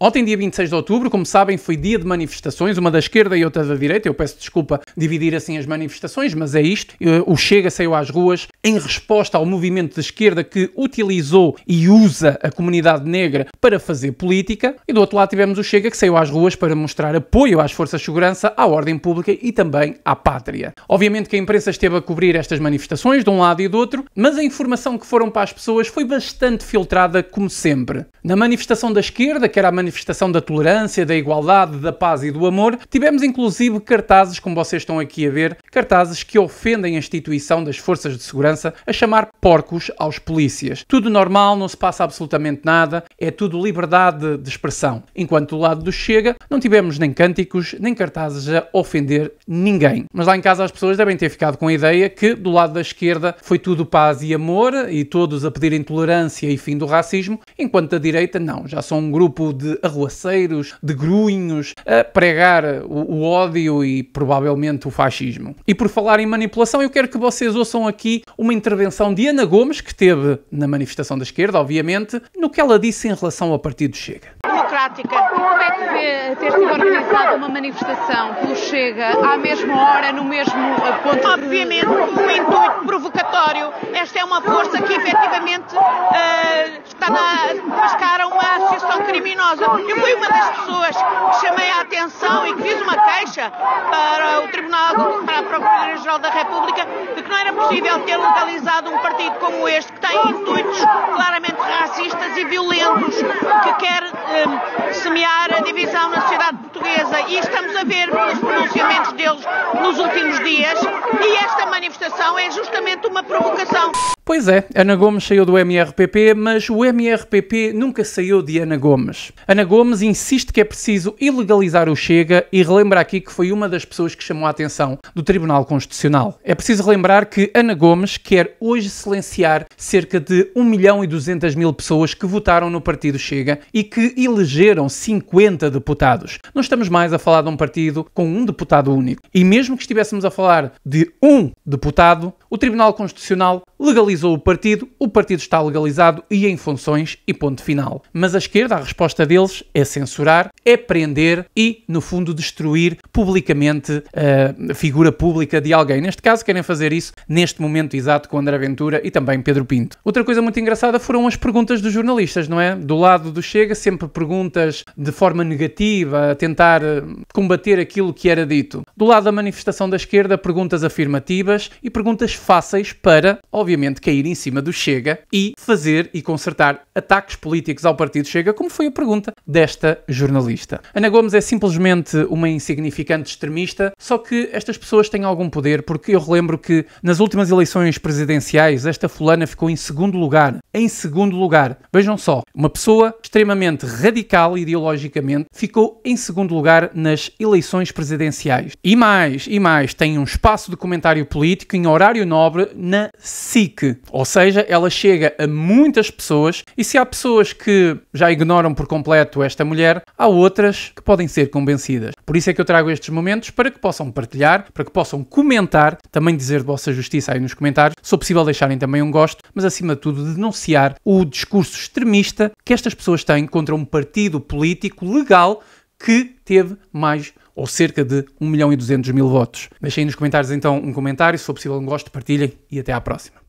Ontem, dia 26 de outubro, como sabem, foi dia de manifestações, uma da esquerda e outra da direita. Eu peço desculpa dividir assim as manifestações, mas é isto. O Chega saiu às ruas em resposta ao movimento de esquerda que utilizou e usa a comunidade negra para fazer política. E do outro lado tivemos o Chega que saiu às ruas para mostrar apoio às forças de segurança, à ordem pública e também à pátria. Obviamente que a imprensa esteve a cobrir estas manifestações de um lado e do outro, mas a informação que foram para as pessoas foi bastante filtrada, como sempre. Na manifestação da esquerda, que era a manifestação da tolerância, da igualdade, da paz e do amor, tivemos inclusive cartazes, como vocês estão aqui a ver, cartazes que ofendem a instituição das forças de segurança a chamar porcos aos polícias. Tudo normal, não se passa absolutamente nada, é tudo liberdade de expressão. Enquanto do lado do Chega, não tivemos nem cânticos, nem cartazes a ofender ninguém. Mas lá em casa as pessoas devem ter ficado com a ideia que do lado da esquerda foi tudo paz e amor e todos a pedirem tolerância e fim do racismo, enquanto da direita não, já são um grupo de arruaceiros, de gruinhos a pregar o, o ódio e provavelmente o fascismo. E por falar em manipulação, eu quero que vocês ouçam aqui uma intervenção de Ana Gomes, que teve na manifestação da esquerda, obviamente, no que ela disse em relação ao Partido Chega democrática. Como é que vê ter sido organizada uma manifestação pelo Chega à mesma hora, no mesmo ponto? Obviamente, com um intuito provocatório. Esta é uma força que efetivamente uh, está na associação criminosa. Eu fui uma das pessoas que chamei a atenção e que fiz uma queixa para o Tribunal, para a Procuradoria-Geral da República, de que não era possível ter legalizado um partido como este, que tem intuitos claramente racistas e violentos, que quer um, semear a divisão na sociedade portuguesa. E estamos a ver pelos pronunciamentos deles nos últimos dias. E esta manifestação é justamente uma provocação. Pois é, Ana Gomes saiu do MRPP, mas o MRPP nunca saiu de Ana Gomes. Ana Gomes insiste que é preciso ilegalizar o Chega e relembra aqui que foi uma das pessoas que chamou a atenção do Tribunal Constitucional. É preciso relembrar que Ana Gomes quer hoje silenciar cerca de 1 milhão e 200 mil pessoas que votaram no partido Chega e que elegeram 50 deputados. Não estamos mais a falar de um partido com um deputado único. E mesmo que estivéssemos a falar de um deputado, o Tribunal Constitucional legalizou o partido, o partido está legalizado e em funções e ponto final. Mas a esquerda, a resposta deles é censurar, é prender e, no fundo, destruir publicamente a figura pública de alguém. Neste caso, querem fazer isso neste momento exato com André Ventura e também Pedro Pinto. Outra coisa muito engraçada foram as perguntas dos jornalistas, não é? Do lado do Chega, sempre perguntas de forma negativa, a tentar eh, combater aquilo que era dito. Do lado da manifestação da esquerda, perguntas afirmativas e perguntas fáceis para, obviamente, cair em cima do Chega e fazer e consertar ataques políticos ao partido Chega, como foi a pergunta desta jornalista. Ana Gomes é simplesmente uma insignificante extremista, só que estas pessoas têm algum poder, porque eu relembro que nas últimas eleições presidenciais esta fulana ficou em segundo lugar. Em segundo lugar. Vejam só, uma pessoa extremamente radical ideologicamente ficou em segundo lugar nas eleições presidenciais. E mais, e mais, tem um espaço de comentário político em horário nobre na SIC. Ou seja, ela chega a muitas pessoas e se há pessoas que já ignoram por completo esta mulher, há outras que podem ser convencidas. Por isso é que eu trago estes momentos para que possam partilhar, para que possam comentar, também dizer de vossa justiça aí nos comentários, se possível deixarem também um gosto, mas acima de tudo denunciar o discurso extremista que estas pessoas têm contra um partido político legal que teve mais ou cerca de 1 milhão e 200 mil votos. Deixem nos comentários então um comentário, se for possível um gosto, partilhem e até à próxima.